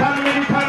come, come.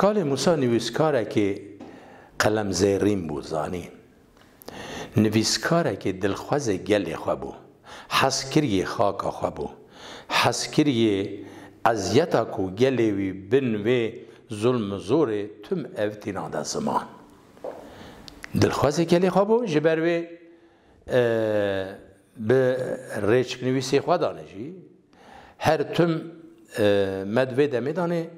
کال موسی نویسکارکی قلم زیرین بود زانی نویسکارکی دلخواز گل خواه بود حسکری خاک خواه بود حسکری ازیتا کو گلی وی بن وی ظلم زور تم افتینا دا زمان دلخواز گلی خواه بود جبر وی به ریچ نویسی خواه دانه جی هر تم مدوی دمه دانه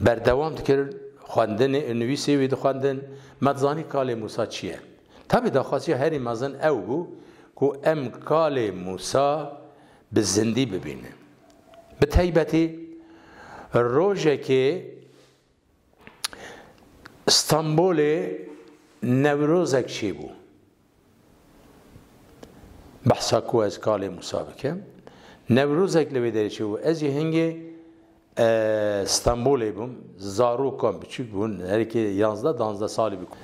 بردوام دکر خواندن انویسی وید خواندن مدزانی کال موسا چیه تابی دخواستی هری مزن او کو که ام کال موسی به زندی ببینه به طیبتی روزی که استانبول نوروزک چی بو بحثا که از کال موسا بکم نوروزک لبیده چی بو از یه استانبول بوم زارو کم بچیک بون هر کی یازدا سالی بکن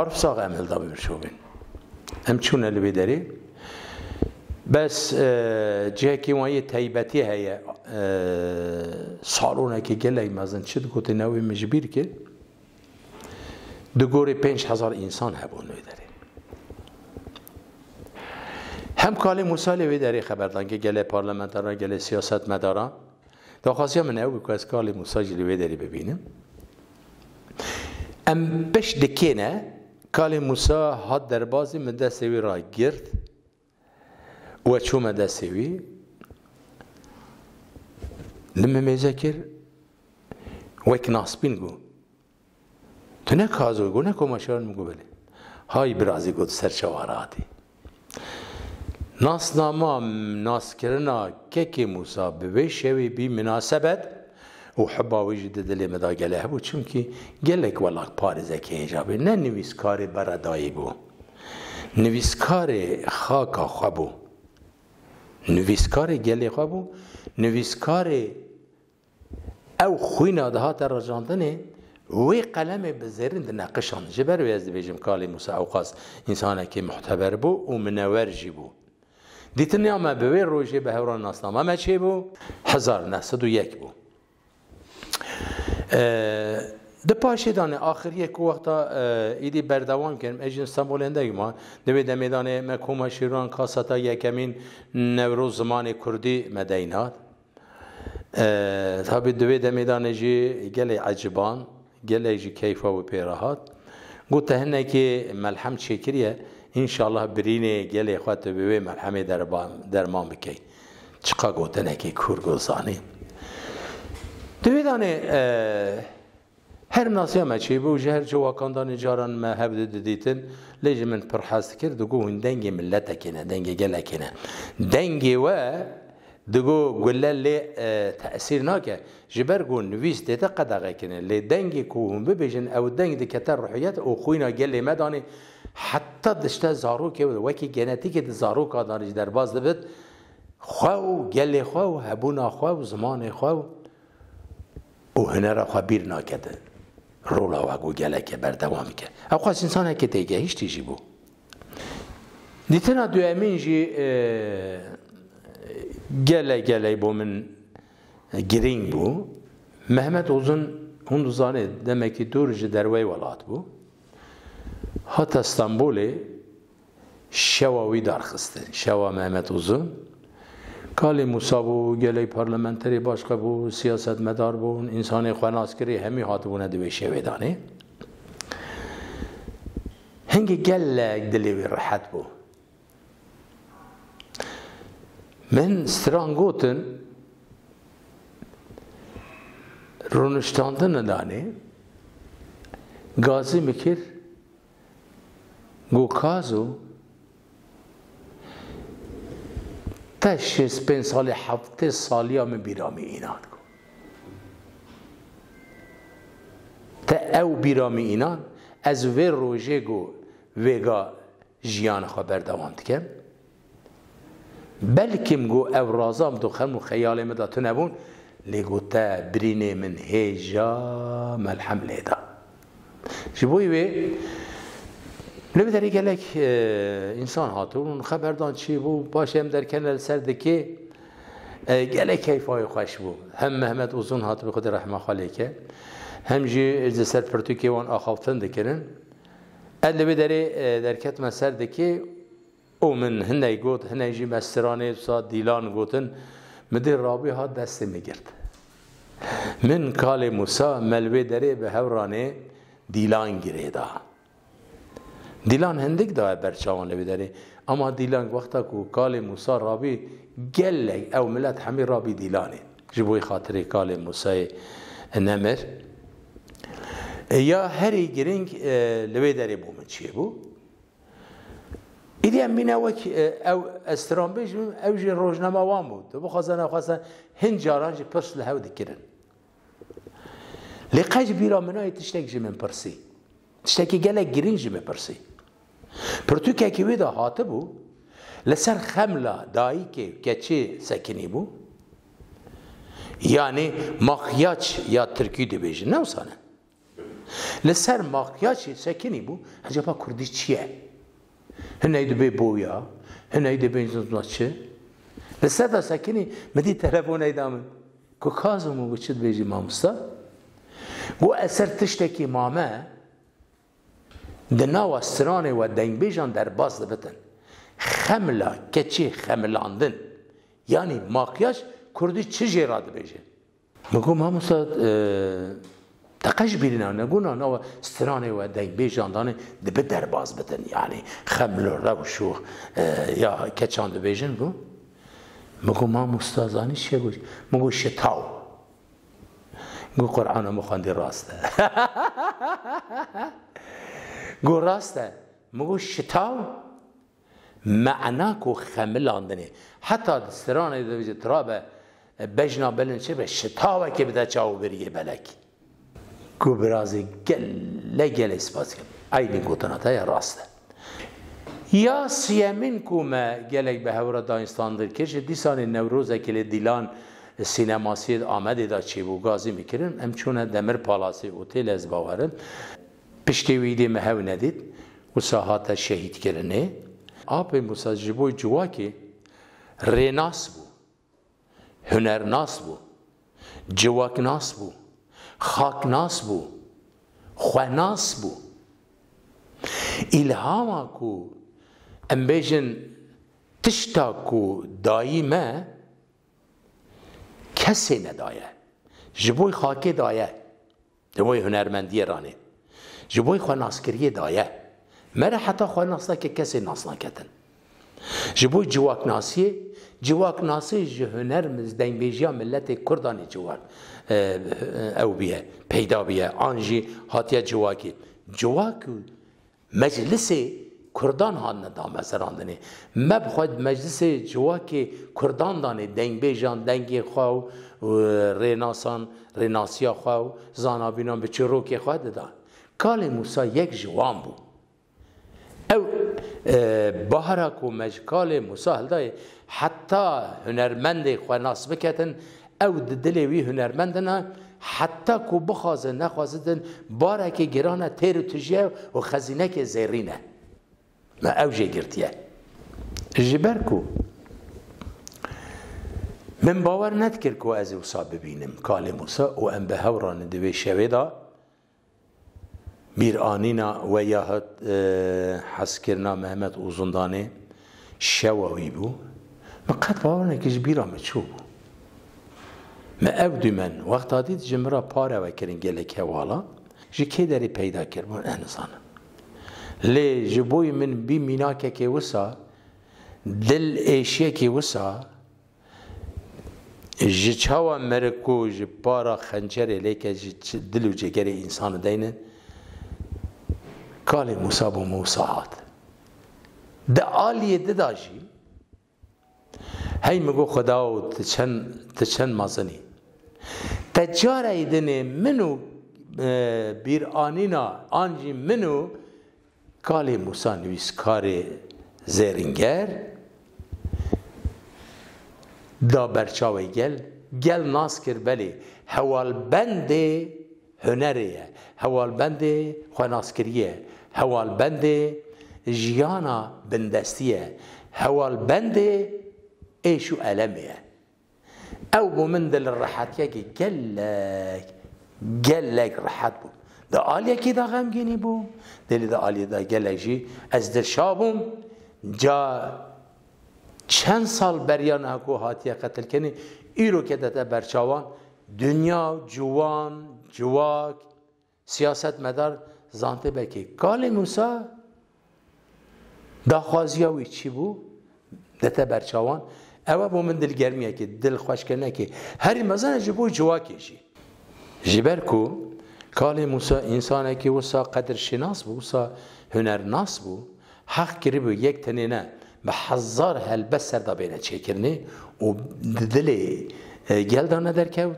عرف ساق عمل دارم شو بین هم چون الی بیداری بس جه کی وای تیبتی هی سالون هی که گله مزن چی دکوت نوی مجبور که دگوری پنج هزار انسان هبون ویداری هم کالی مسالی ویداری خبر دان که گله پارلمانتاران گله سیاست مداران درخواستی من او که از کار موساج لوی داری ببینم ام پش دکینه کال موسا هات در بازی مده سوی را گرد و چو مده سوی لما میزه کر وک ناسبین گو تو نه کازو گو نه کماشارن مگو بله های برازی گود سر چواراتی ناسنامه ناسکرنا که که موسا بوی شوی بی مناسبت و حبا ویج دلی مدا گله هبو چون که گلک ولاق پارزه که اینجا بی نه نویسکار بردایی بو نویسکار خاکا خوابو نویسکار گلی خوابو نویسکار او خوینا دها تر جاندنه وی قلم بزرین د نقشان جبر وی از بیجم کالی موسی اوقاس انسانه که محتبر بو و منور جی بو دیتنی همه به وی روژه به هوران ناسنامه همه چه بو؟ هزار نهصد و یک بو د پاشی دانه آخری که وقتا ایدی بردوام کردم اجن سمبول اندگی ما دوی ده میدانه مکوم شیران کاستا یکمین نوروز زمان کردی مدینات تابی دوی ده میدانه جی گل عجبان گل جی کیفا و پیراهات گو تهنه که ملحم چکریه انشاءالله برینه گلی خواهد به وی مرحمه درمان بکی چقا گوته نکی کورگوزانی دوی دانه هر ناسیه ما چی بو هر جوا کندان جاران ما هبد دیدن لیج من پر حس کرد دگو هن دنگی ملت کنه دنگی گل کنه دنگی و دگو گله لی تأثیر ناکه جبر گو نویس دیتا قدقه کنه لی دنگی که هم ببیجن او دنگ دی کتر روحیت او خوینا گلی مدانه حتی دشته زاروک و وکی گنتیک د زاروک آدانش در باز دبید خواه و گل خواه و هبونا خواه و زمان خواه او هنر خواه بیر ناکده رولا و اگو گله که بردوام که او خواست انسان که تیگه هیچ تیجی بو دیتنا دویمین جی گله گله بو من گرینگ بو محمد اوزن هندوزانه دمکی دور جی دروی ولات بو hat İstanbul'e şevavi darxıstı. Şeva Mehmet Uzun. Kali Musa bu, geley parlamenteri başka bu, siyaset medar bu, insani xwan askeri hemi hatı bu ne dibe şevedani. Hengi gellek dili bir rahat bu. Men strangotin runuştandın dani gazi mikir گو کازو تا ۶۵ سال هفته سالی هم ایناد گو تا او بیرامی اینان از وی روژه گو ویگا جیان خواه بردواند کن بلکم گو او رازام دو خرم و خیال مدا تو نبون لگو تا برینه من هیجا ملحم لیدا جبوی وی نمیداری گلک انسان هاتون خبردان چی بود باشم در کنال سر سردکی گله کیفای خوش بو هم محمد اوزون هات به خود رحمه خاله که هم جی از سر که وان آخافتن دکنن لب داری در کت مسر دکی او من هنی گوت هنی جی مسترانه سا دیلان گوتن مدی رابی ها دست میگرد من کال موسا ملوی داره به هورانه دیلان گریدا دیلان هندک دا بر چاوان لوی داره اما دیلان وقتا کو کال موسی رابی گله او ملت همی رابی دیلانه جبوی خاطر کال موسی نمر یا هری گرینگ لوی داره بوم چیه بو ایدی هم بینه وک او استرام بیش او جی روزنامه وان بود تو بخواستن او خواستن هن جاران جی پرس لحو دکرن لقج بیرا منای تشتک جی من پرسی تشتکی گله گرینگ جی من پرسی پرتوکێکی وێ دا هاتبوو لەسەر خەملا دایکێ کەچێ سەکنی بوو یانێ ماخیاچ یا ترکی دەبێژن ناوسانە لەسەر ماقییاچی سەکنی بوو هەجەبا کوردی چییە؟ هەنای دەبێ بۆیە هەنای دەبێ چ؟ لەسەردا سەکنی مدی تەرەبوونەیدا من کو کازم و بچت بێژی مامستا بۆ ئەسەر تشتێکی مامە د ناو سرانه و دنبیجان در باز دبتن خملا keçi خملاندن یعنی ماکیاج کردی چی جرا دبیجه مگم ما مسا تقش بیرنا نگونا ناو سرانه و دنبیجان دانه دبه در باز بتن یعنی خمل رو شو یا keçan دبیجن بو مگم ما مستازانی چی گوش مگو شتاو گو قرآن مخاندی راسته گو راسته مگو شتاو معنا کو خملاندنه حتی سران دویج ترابه بجنا بلن چه به شتاوه که بده چاو بریه بلک گو برازی گل گل اسپاس کن اینی گوتنات های راسته یا سیمین کو ما گلک به هورا داینستان در کش دیسان نوروز اکل دیلان سینماسی آمده دا چی بو گازی میکرن امچونه دمر پالاسی اوتیل از باورم Piştevi de mehev nedid u sahata şehit kirine. Apê Musa ji bo civakê rênas bû, hunernas bû, civaknas bû, xaknas bû, xwenas bû. İlhama ku em bêjin tişta ku dayî me kesê nedaye, ji bo xakê daye, ji bo hunermendiye ranê. ji bo xwe naskeriyê daye mere heta xwe nas neke kesê nas naketin ji bo civaknasiyê civaknasî ji huner dengbêjiya milletê Kurdanê ciwan e, e, ew bîye peyda bîye an jî hatiye civakî civak û meclisê Kurdan hatine damezerandinê me bi xwe meclisê civakê Kurdan danê dengbêjan dengê xwe û rênasan rênasiya xwe û zanabînan bi çîrokê xwe didan کاڵێ موسا یەک ژوان بوو ئەو بەهرا و مەژکالێ موسا هەلدایە حتا هوەرمەندی خوێناس بکەتن ئەو دلێ وی هوەرمەندنا حتا کو بخوازن نەخوازدن بارێکی گرانە تێر و توژە و خەزینەکە زێرینە مە ئەو ژێ گرتیە ji ber ku min bawer nedkir ku ez wisa bibînim kalê Musa û em bi hewran divê şevê da میرآنینا و یا حسکرنا محمد اوزندانه شواوی بو ما قد باور نکش بیرا ما چو بو ما اودی من وقت دید جمرا پاره و کرن گله که والا جی که داری پیدا کرمون انسان لی جبوی من بی میناکه که وسا دل ایشه که وسا جی چاوا مرکو جی پارا خنجره لیکه جی دلو جگر انسان دینه کالی موسا بو موسا هات ده آلیه ده داجی هی مگو خداو تچن تچن مازنی تجاره ایدنه منو بیر آنینا آنجی منو کالی موسا نویس کاری زرینگر دا برچاوی گل گل ناس کر بلی حوال بنده هنری هنریه هوالبند خناسکریه هوالبند جیانا بندستیه هوالبند ایشو ألمه أو بمن دل الرحات يجي گلک قلك رحات بوم ده آليا كي ده غمجيني بو دل دا آلیا دا قلك جي از دل شابم جا چند سال بریان اکو هاتیه قتل کنی ایرو که ده برچاوان دنیا جوان جوواک سیاستمدار زانتبه کې کال موسی دا خوازیا وی چی بو دته برچاوان اوا بو من دلگرمیه که دل خوش کنه که هر مزن جبو جواکی جی جبر کو کال موسی انسانه که وسا قدر شناس بو وسا هنر ناس بو حق کری بو یک تنه نه به هزار هل بس سر دا بینه چه کرنه و دل گل دانه در کود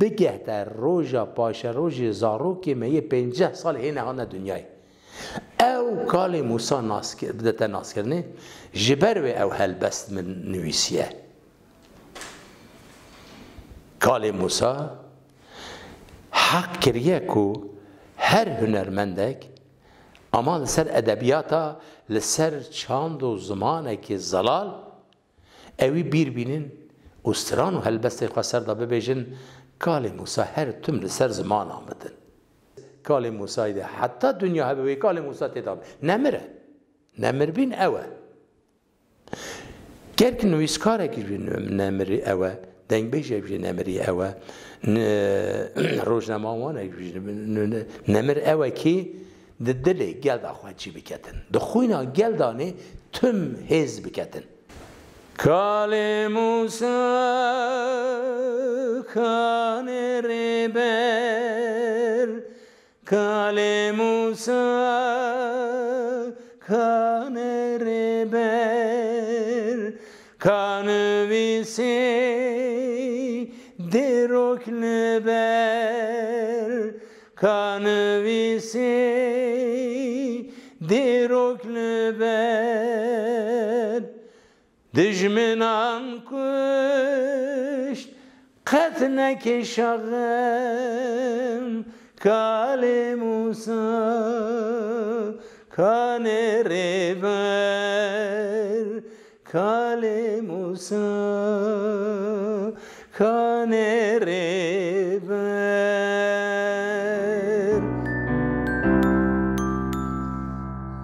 بگه در روژا پاش روژ زارو که میه پنجه سال این هان دنیای او کال موسا ناس بدتا ناس کرنه جبر و او هل بست من نویسیه کال موسا حق کریه کو هر هنرمندک اما لسر ادبیاتا لسر چاند و زمانه که زلال اوی بیر بینن استران و هلبست خواه سر دا ببیجن کالی موسی هر تم لسر زمان آمدن کالی موسی ده حتی دنیا وی کالی موسی تدام نمره نمر بین اوه گر که گرک اگر که نمری اوه دنگ بیشه بین نمری اوه روزنامه بین نمر اوه که ده دلی گل دا خواه چی بکتن ده خوینا گل دانه تم هز بکتن Kale Musa kane reber Kale Musa kane reber kanı vise derok neber Kane vise دجمنان کشت قط نکشغم کال موسا کان ریبر کال موسا کان ریبر